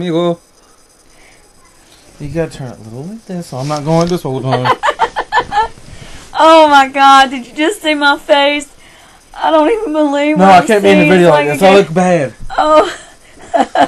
Amigo. You gotta turn it a little like this, I'm not going this whole time. Oh my god, did you just see my face? I don't even believe no, what I I can't be in the video like like this. I look bad. Oh.